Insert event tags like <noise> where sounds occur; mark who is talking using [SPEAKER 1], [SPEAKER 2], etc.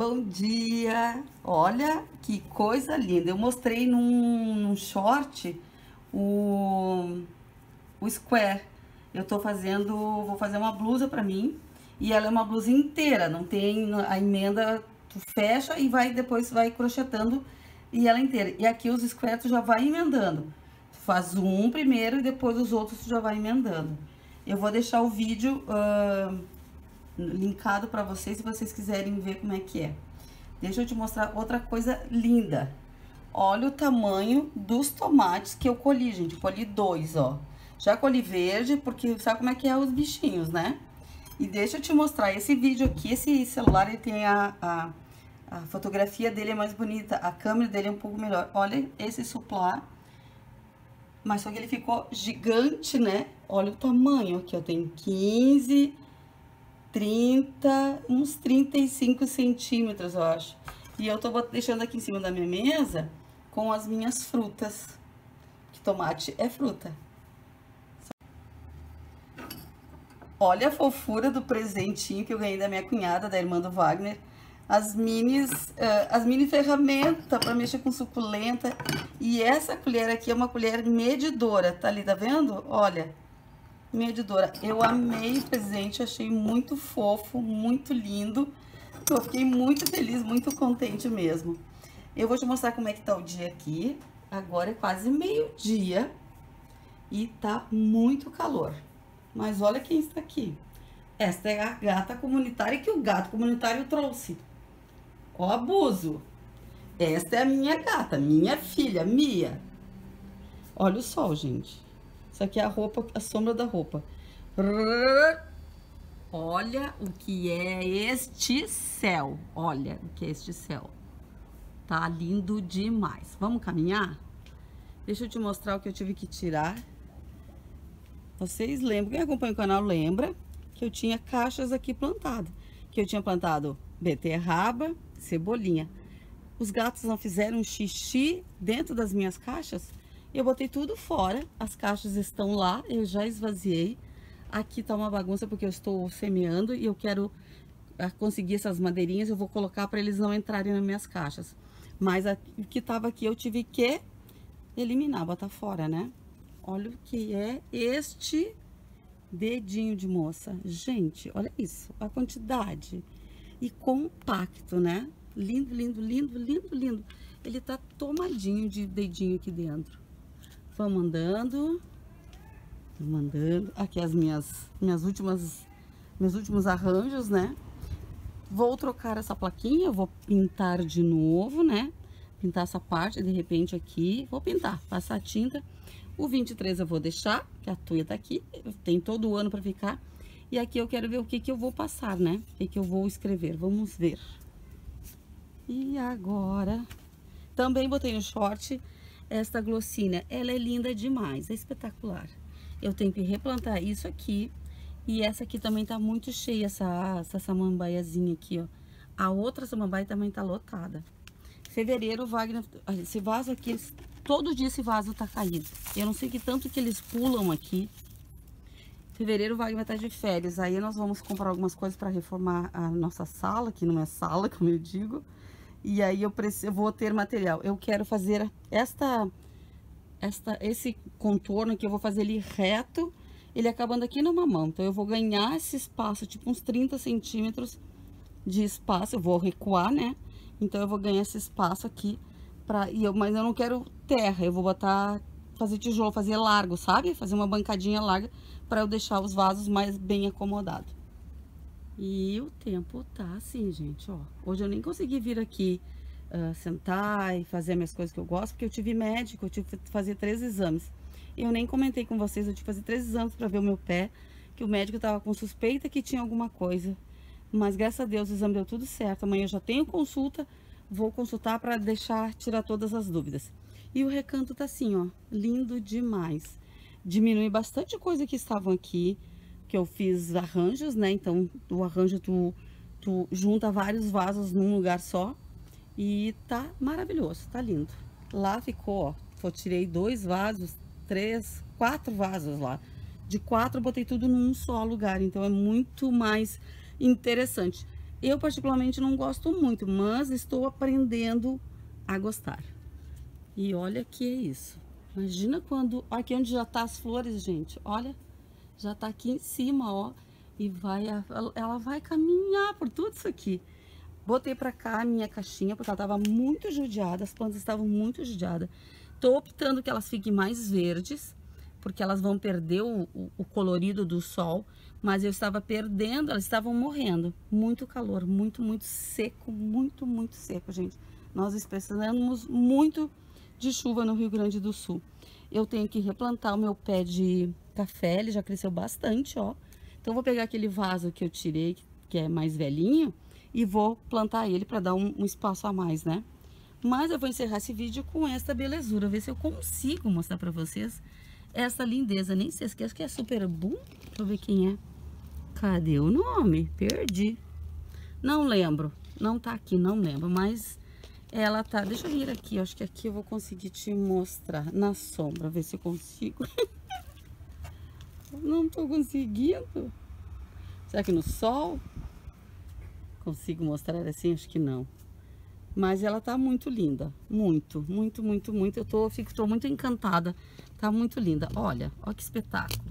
[SPEAKER 1] Bom dia! Olha que coisa linda! Eu mostrei num, short o, o square. Eu tô fazendo, vou fazer uma blusa pra mim e ela é uma blusa inteira, não tem a emenda, tu fecha e vai depois vai crochetando e ela inteira. E aqui os squares tu já vai emendando. Tu faz um primeiro e depois os outros tu já vai emendando. Eu vou deixar o vídeo uh, linkado para vocês, se vocês quiserem ver como é que é. Deixa eu te mostrar outra coisa linda. Olha o tamanho dos tomates que eu colhi, gente. colhi dois, ó. Já colhi verde, porque sabe como é que é os bichinhos, né? E deixa eu te mostrar esse vídeo aqui. Esse celular, ele tem a, a, a fotografia dele é mais bonita. A câmera dele é um pouco melhor. Olha esse suplá. Mas só que ele ficou gigante, né? Olha o tamanho aqui, ó. Tem 15 30, uns 35 centímetros, eu acho. E eu tô deixando aqui em cima da minha mesa com as minhas frutas. Que tomate é fruta. Olha a fofura do presentinho que eu ganhei da minha cunhada, da irmã do Wagner. As minis, uh, as mini ferramentas para mexer com suculenta. E essa colher aqui é uma colher medidora, tá ali, tá vendo? Olha, medidora. Eu amei o presente, achei muito fofo, muito lindo. Eu fiquei muito feliz, muito contente mesmo. Eu vou te mostrar como é que tá o dia aqui. Agora é quase meio-dia e tá muito calor. Mas olha quem está aqui. Esta é a gata comunitária que o gato comunitário trouxe. Ó abuso. Esta é a minha gata, minha filha, Mia. Olha o sol, gente. Isso aqui é a roupa, a sombra da roupa. Olha o que é este céu. Olha o que é este céu. Tá lindo demais. Vamos caminhar? Deixa eu te mostrar o que eu tive que tirar. Vocês lembram, quem acompanha o canal lembra que eu tinha caixas aqui plantadas. Que eu tinha plantado beterraba, cebolinha. Os gatos não fizeram xixi dentro das minhas caixas? Eu botei tudo fora, as caixas estão lá, eu já esvaziei. Aqui tá uma bagunça porque eu estou semeando e eu quero ah, conseguir essas madeirinhas, eu vou colocar para eles não entrarem nas minhas caixas. Mas o que tava aqui eu tive que eliminar, botar fora, né? Olha o que é este dedinho de moça. Gente, olha isso, a quantidade. E compacto, né? Lindo, lindo, lindo, lindo, lindo. Ele tá tomadinho de dedinho aqui dentro. Vamos andando. Vamos andando. Aqui as minhas, minhas últimas, meus últimos arranjos, né? Vou trocar essa plaquinha, vou pintar de novo, né? Pintar essa parte, de repente, aqui. Vou pintar, passar tinta. O 23 eu vou deixar, que a tuia tá aqui. Tem todo o ano para ficar. E aqui eu quero ver o que que eu vou passar, né? O que que eu vou escrever. Vamos ver. E agora... Também botei no short esta glossina, ela é linda demais, é espetacular. Eu tenho que replantar isso aqui. E essa aqui também tá muito cheia, essa, essa samambaiazinha aqui, ó. A outra samambaia também tá lotada. Fevereiro, Wagner, esse vaso aqui, todo dia esse vaso tá caído. Eu não sei que tanto que eles pulam aqui. Fevereiro, Wagner tá de férias. Aí nós vamos comprar algumas coisas para reformar a nossa sala, que não é sala, <laughs> como eu digo. E aí eu, preciso, eu vou ter material. Eu quero fazer esta, esta, esse contorno aqui, eu vou fazer ele reto, ele acabando aqui na mamão. Então eu vou ganhar esse espaço, tipo uns 30 centímetros de espaço. Eu vou recuar, né? Então eu vou ganhar esse espaço aqui. Pra, e eu, mas eu não quero terra, eu vou botar, fazer tijolo, fazer largo, sabe? Fazer uma bancadinha larga para eu deixar os vasos mais bem acomodados. E o tempo tá assim, gente, ó. Hoje eu nem consegui vir aqui uh, sentar e fazer minhas coisas que eu gosto, porque eu tive médico, eu tive que fazer três exames. Eu nem comentei com vocês, eu tive que fazer três exames para ver o meu pé, que o médico tava com suspeita que tinha alguma coisa. Mas graças a Deus o exame deu tudo certo. Amanhã eu já tenho consulta, vou consultar para deixar, tirar todas as dúvidas. E o recanto tá assim, ó, lindo demais. Diminui bastante coisa que estavam aqui que eu fiz arranjos, né? Então, o arranjo tu, tu junta vários vasos num lugar só e tá maravilhoso, tá lindo. Lá ficou, ó, eu tirei dois vasos, três, quatro vasos lá. De quatro botei tudo num só lugar, então é muito mais interessante. Eu particularmente não gosto muito, mas estou aprendendo a gostar. E olha que é isso. Imagina quando... Aqui onde já tá as flores, gente. Olha, já tá aqui em cima, ó. E vai, ela vai caminhar por tudo isso aqui. Botei pra cá a minha caixinha, porque ela tava muito judiada, as plantas estavam muito judiadas. Tô optando que elas fiquem mais verdes, porque elas vão perder o, o, o colorido do sol. Mas eu estava perdendo, elas estavam morrendo. Muito calor, muito, muito seco, muito, muito seco, gente. Nós precisamos muito de chuva no Rio Grande do Sul. Eu tenho que replantar o meu pé de café, ele já cresceu bastante, ó. Então, vou pegar aquele vaso que eu tirei, que é mais velhinho, e vou plantar ele para dar um, um, espaço a mais, né? Mas eu vou encerrar esse vídeo com esta belezura, ver se eu consigo mostrar para vocês essa lindeza. Nem se esqueça que é super boom. Deixa eu ver quem é. Cadê o nome? Perdi. Não lembro. Não tá aqui, não lembro, mas ela tá... Deixa eu vir aqui, acho que aqui eu vou conseguir te mostrar na sombra, ver se eu consigo. <laughs> não tô conseguindo. Será que no sol consigo mostrar assim? Acho que não. Mas ela tá muito linda, muito, muito, muito, muito. Eu tô, fico, tô muito encantada. Tá muito linda. Olha, olha que espetáculo.